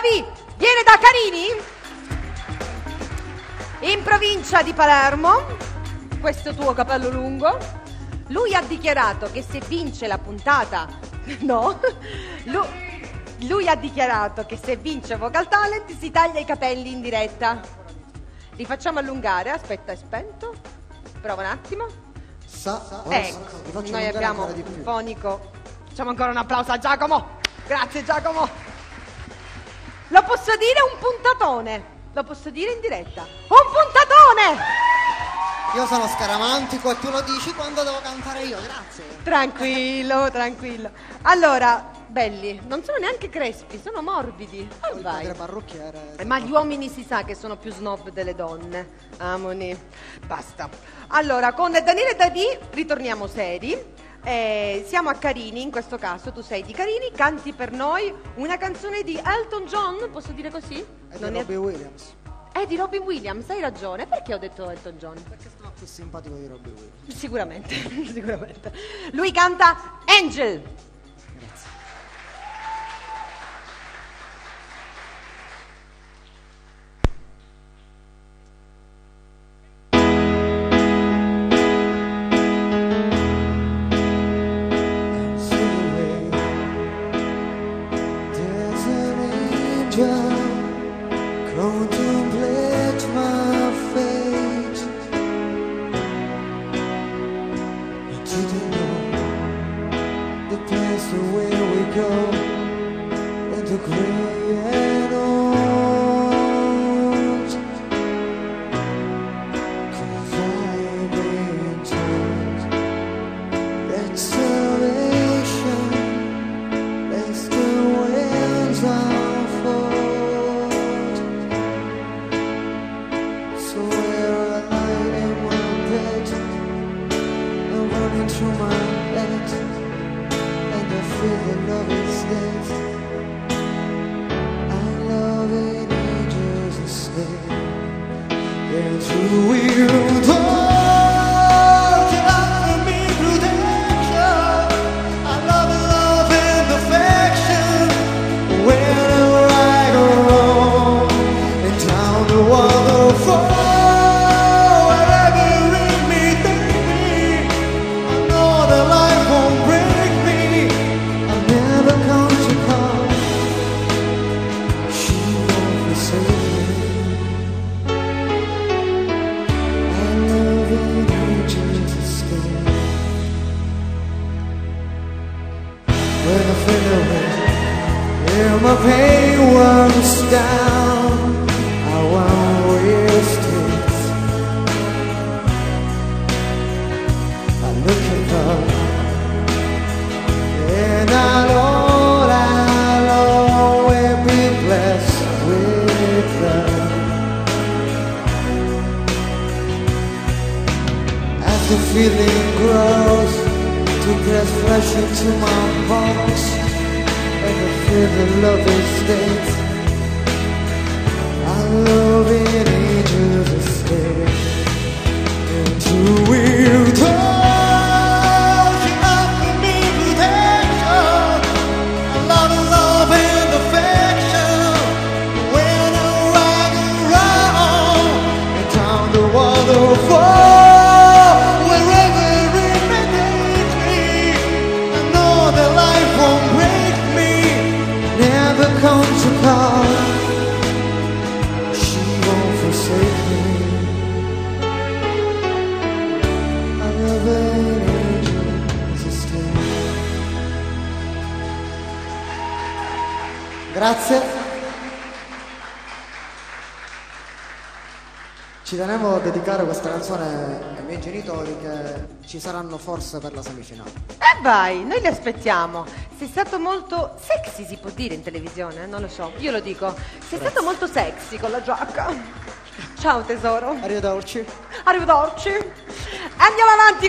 Davi viene da Carini, in provincia di Palermo, questo tuo capello lungo. Lui ha dichiarato che se vince la puntata, no, lui, lui ha dichiarato che se vince Vocal Talent si taglia i capelli in diretta. Li facciamo allungare, aspetta, è spento. Prova un attimo. Sa, Ecco, noi abbiamo un fonico. Facciamo ancora un applauso a Giacomo. Grazie Giacomo. Lo posso dire un puntatone. Lo posso dire in diretta. Un puntatone! Io sono scaramantico e tu lo dici quando devo cantare io, grazie. Tranquillo, tranquillo. Allora, belli, non sono neanche crespi, sono morbidi. Ah, Il vai. padre parrucchiere. Eh, Ma gli uomini si sa che sono più snob delle donne. Amoni. Basta. Allora, con Daniele Dadì ritorniamo seri. Eh, siamo a Carini, in questo caso tu sei di Carini, canti per noi una canzone di Elton John, posso dire così? Di Non è- Robbie Williams. È di Robin Williams, hai ragione. Perché ho detto Elton John? Perché stava più simpatico di Robbie Williams. Sicuramente, sicuramente. Lui canta Angel. Angel contemplate my fate. I didn't know the place where we go in the gray into you. My pain was down, I won't waste it. I look at her, and I know I'll always be blessed with her. As the feeling grows to press flesh into my bones live a lovely state I love in angels estate Into we? Grazie Ci tenevo a dedicare questa canzone ai miei genitori che ci saranno forse per la semifinale. E vai, noi li aspettiamo. Sei stato molto sexy, si può dire in televisione? Non lo so, io lo dico. Sei stato molto sexy con la giacca. Ciao tesoro. Arrivederci. Arrivederci. Andiamo avanti con